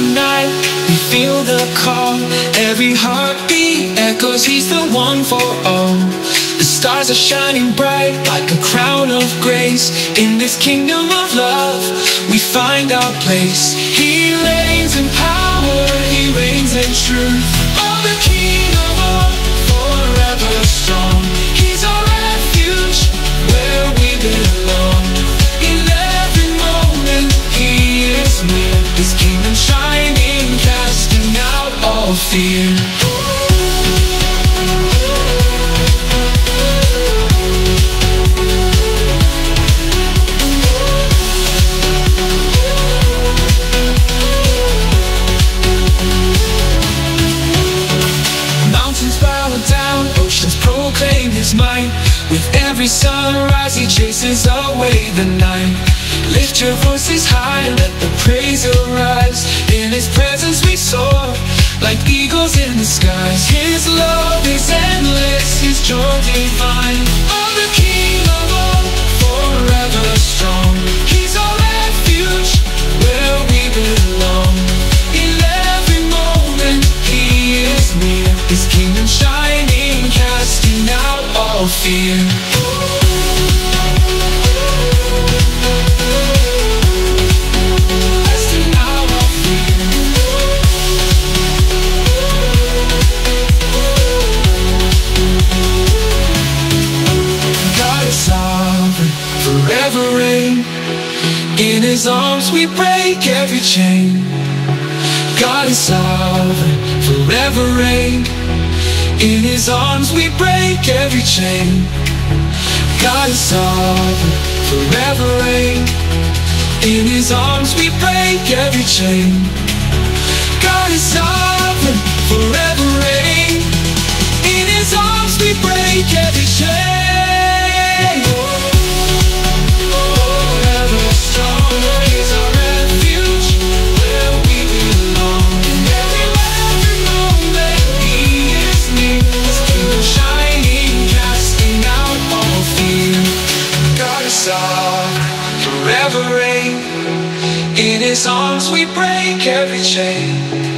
Tonight we feel the call. Every heartbeat echoes, he's the one for all. The stars are shining bright like a crown of grace. In this kingdom of love, we find our place. He reigns in power, he reigns in truth. All the fear. With every sunrise, he chases away the night. Lift your voices high, let the praise arise. In his presence we soar, like eagles in the skies. His love is endless, his joy divine. Oh, the King of all, forever strong. He's our refuge, where we belong. In every moment, he is near. His kingdom shining, casting out all fear. Forever reign. In his arms we break every chain. God is sovereign, forever reign. In his arms we break every chain. God is sovereign, forever reign. In his arms we break every chain. In his arms we break every chain.